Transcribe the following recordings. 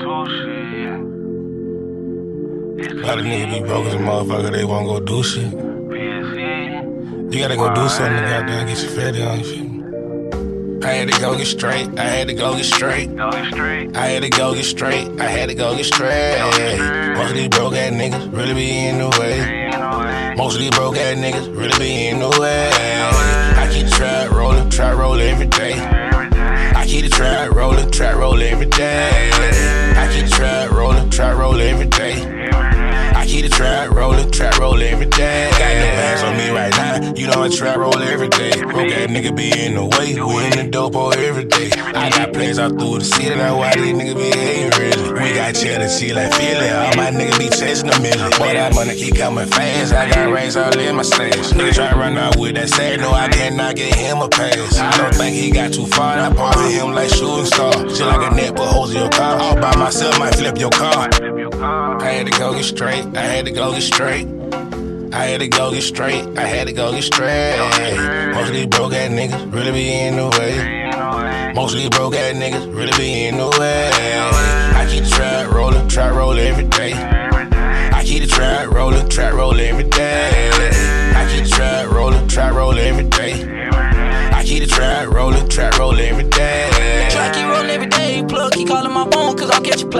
A lot of niggas be broke as a motherfucker, they won't go do shit. You gotta go do something to goddamn get your fed on, you feel me? I had to go get straight, I had to go get straight. I had to go get straight, I had to go get straight. Most of these broke ass niggas really be in the way. Most of these broke ass niggas really be in the way. I keep the trap rolling, trap roll every day. I keep the trap rolling, trap roll every day. Trap rolling, trap roll every day. Got the bags on me right now. You know I trap roll every day. Broke that nigga be in the way. We in the dope all every day. I got plays out through the city. That's why these niggas be hating really. We got cheddar, see like feeling. All my niggas be chasing a million. Boy, that money keep coming fast. I got rings all in my stash. Nigga try to run out with that sad. No, I cannot get him a pass. I don't think he got too far. I part with him like shooting star. Shit like a net, put holes in your car. All by myself, might flip your car. I had to go get straight. I had to go get straight. I had to go get straight. I had to go get straight. Most of these broke ass niggas really be in the way. Most of these broke ass niggas really be in the way. I keep trap rolling, trap roll every day.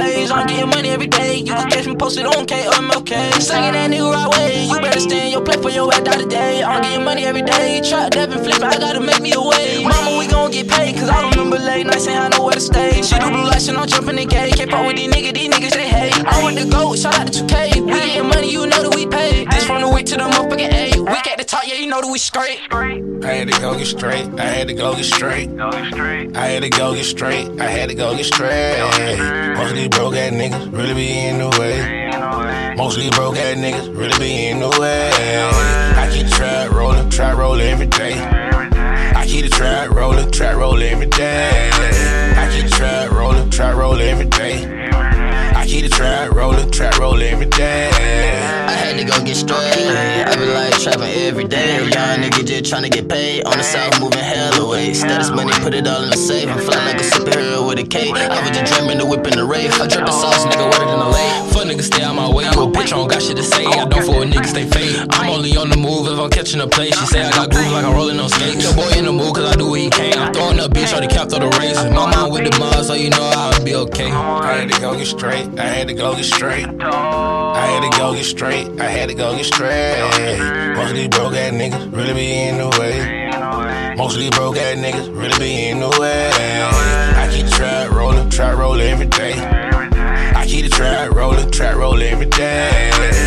Plays. I'm getting money every day. You can catch me posted on KMLK. Singing that nigga right way. You better stay in your place for your ass out today. I'm getting money every day. Trap Devin flip, I gotta make me a way. Mama, we gon' get paid, cause I don't remember late nights and I know where to stay. She do blue lights and I'm jumping the gate. Can't fuck with these niggas, these niggas they hate. I want to go, shout out to 2K. We getting money, you know that we paid. This from the week to the motherfucking A. We at the top, yeah, you know that we straight. I had to go get straight. I had to go get straight. I had to go get straight. I had to go get straight. Most of these broke ass niggas really be in the way. Most of these broke ass niggas really be in the way. I keep the trap rolling, trap roll every day. I keep the trap rolling, trap roll every day. I keep the trap rolling, trap roll every day. I keep the trap rolling, trap roll every day. To go get straight. I be like trapping every day. Young nigga just tryna get paid. On the south, moving hell away. Status money, put it all in the safe. I'm flying like a superhero with a cape. I was just dreaming the whip in the rave. I drippin' sauce, nigga, wetter than the lake. Fuck niggas stay out my way. You a bitch, I don't got shit to say. I don't fool with niggas, stay fake. I'm only on the move if I'm catching a play. She say I got groove like I'm rolling on skates. Your boy in the mood, cause I do what he can. I'm throwing up bitch, on the cap all the races. My mom with the mud, so you know I'll be okay. I had to go get straight. I had to go get straight. I had to go get straight. I had to go get straight. Most of these broke ass niggas really be in the way. Most of these broke ass niggas really be in the way. I keep